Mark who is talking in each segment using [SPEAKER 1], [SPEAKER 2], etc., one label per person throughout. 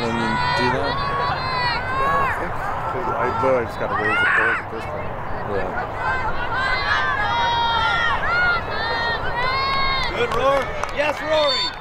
[SPEAKER 1] when you do that? Yeah, I, I just got to raise the doors at this point.
[SPEAKER 2] Yeah.
[SPEAKER 3] Good roar. Yes, Rory.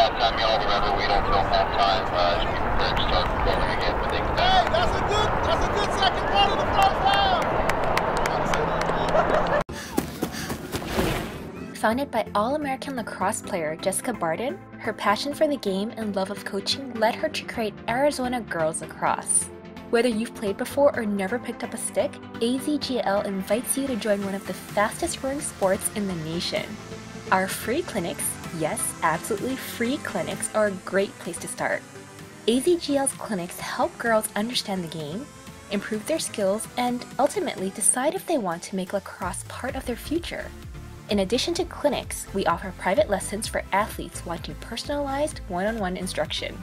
[SPEAKER 4] Halftime, y'all. Remember, we don't film halftime. Uh, should be prepared to start filming again when they come back.
[SPEAKER 5] Hey, that's a good, that's a good second part of the first half. Gotta say that.
[SPEAKER 6] Founded by All American lacrosse player Jessica Barden, her passion for the game and love of coaching led her to create Arizona Girls Lacrosse. Whether you've played before or never picked up a stick, AZGL invites you to join one of the fastest growing sports in the nation. Our free clinics, yes, absolutely free clinics, are a great place to start. AZGL's clinics help girls understand the game, improve their skills, and ultimately decide if they want to make lacrosse part of their future. In addition to clinics, we offer private lessons for athletes wanting personalized one on one instruction.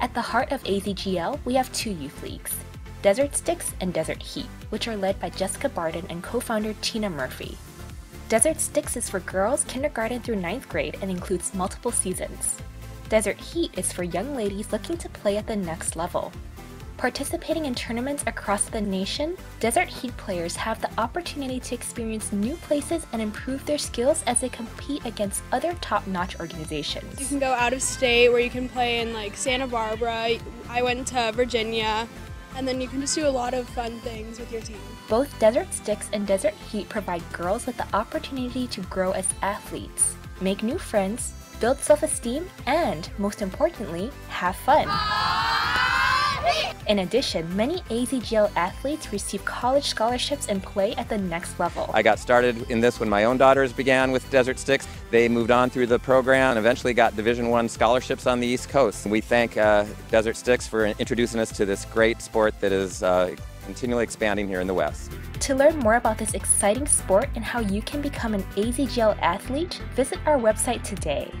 [SPEAKER 6] At the heart of AZGL, we have two youth leagues Desert Sticks and Desert Heat, which are led by Jessica Barden and co founder Tina Murphy. Desert Sticks is for girls kindergarten through ninth grade and includes multiple seasons. Desert Heat is for young ladies looking to play at the next level. Participating in tournaments across the nation, Desert Heat players have the opportunity to experience new places and improve their skills as they compete against other top notch organizations.
[SPEAKER 7] You can go out of state where you can play in like Santa Barbara. I went to Virginia, and then you can just do a lot of fun things with your team.
[SPEAKER 6] Both Desert Sticks and Desert Heat provide girls with the opportunity to grow as athletes, make new friends, build self esteem, and, most importantly, have fun. In addition, many AZGL athletes receive college scholarships and play at the next level.
[SPEAKER 8] I got started in this when my own daughters began with Desert Sticks. They moved on through the program and eventually got Division One scholarships on the East Coast. We thank uh, Desert Sticks for introducing us to this great sport that is uh, continually expanding here in the West.
[SPEAKER 6] To learn more about this exciting sport and how you can become an AZGL athlete, visit our website today.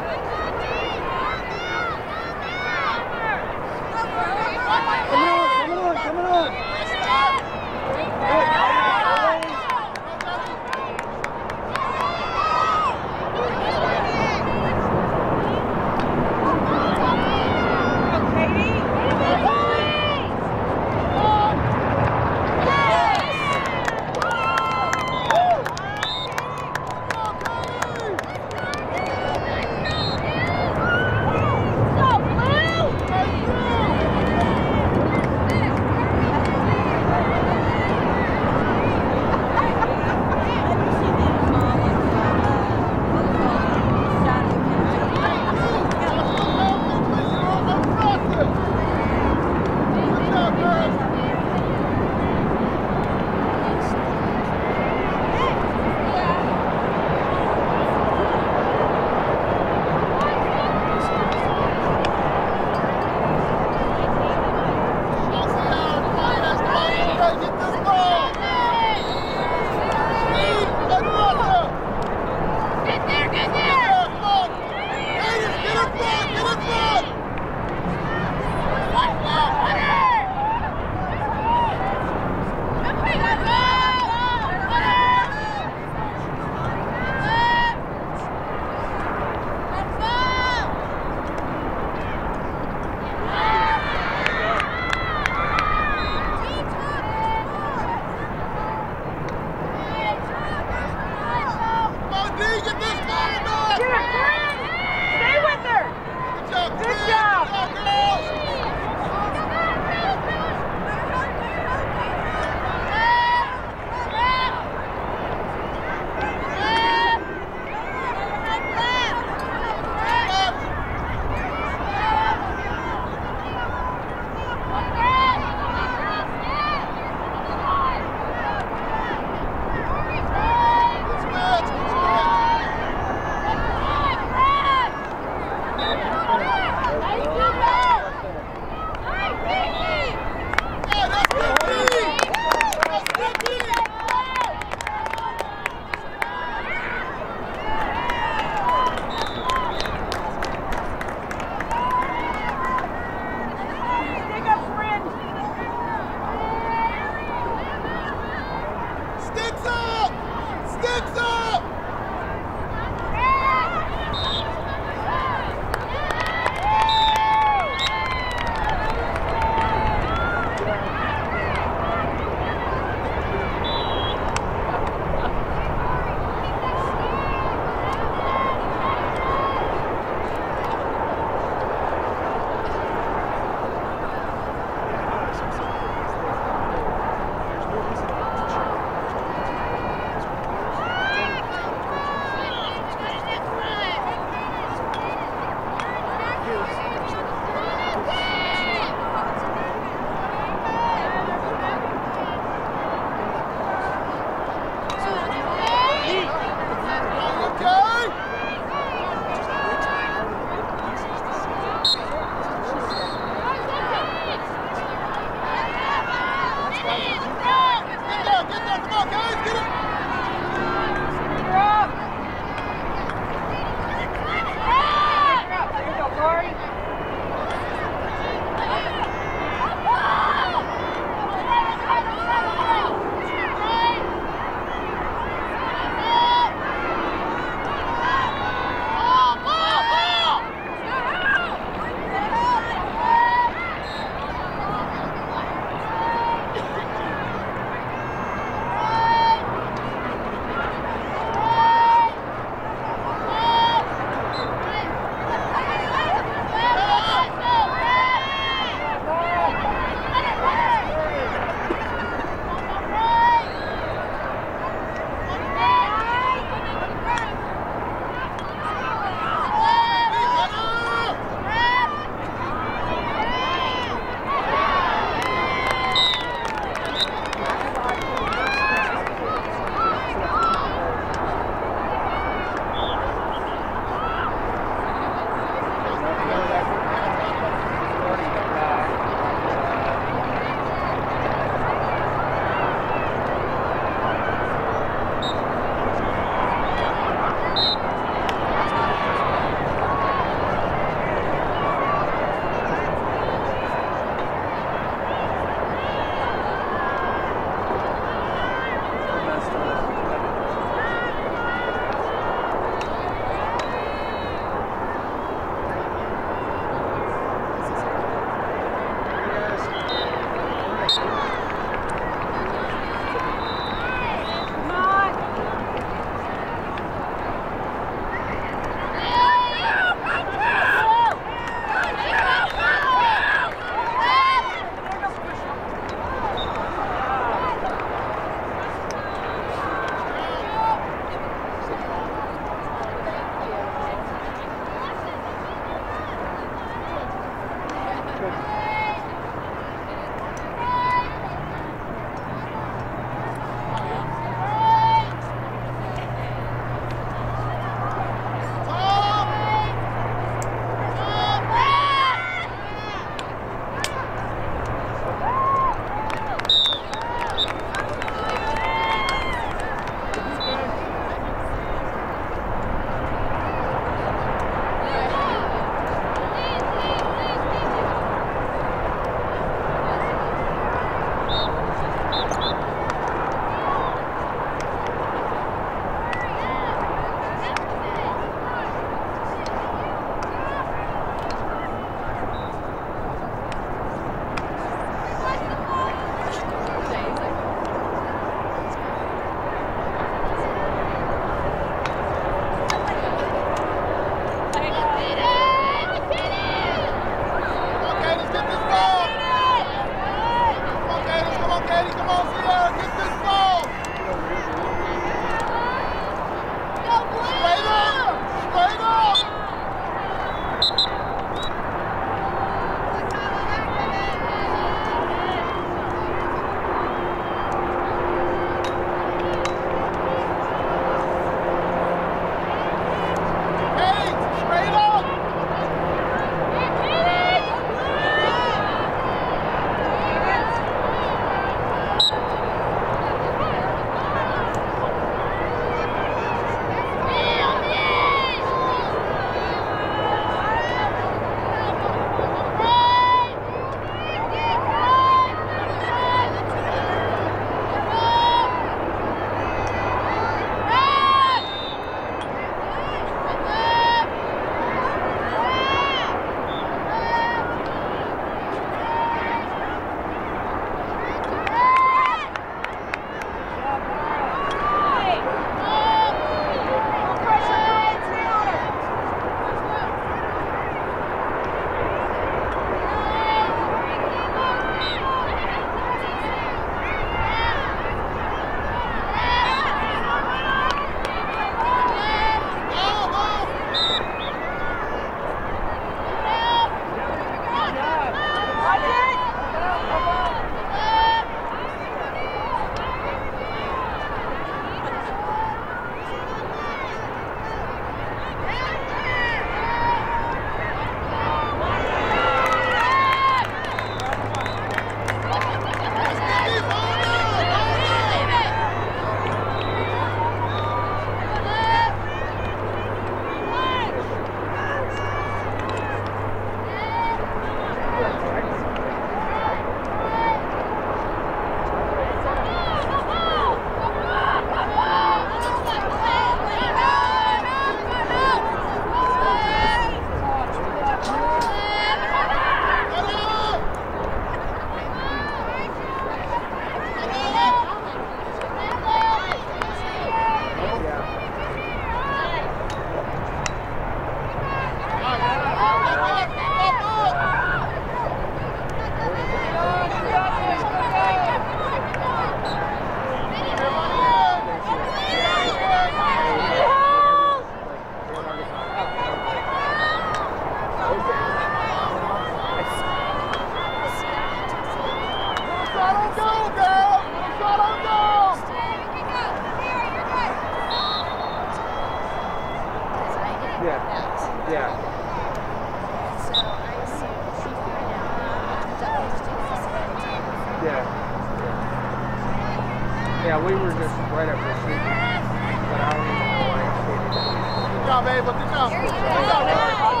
[SPEAKER 5] Good job, Ava. Good job. Good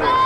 [SPEAKER 9] Better!